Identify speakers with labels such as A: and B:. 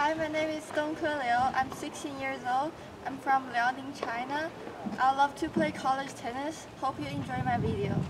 A: Hi, my name is Dongke Liu. I'm 16 years old. I'm from Liaoning, China. I love to play college tennis. Hope you enjoy my video.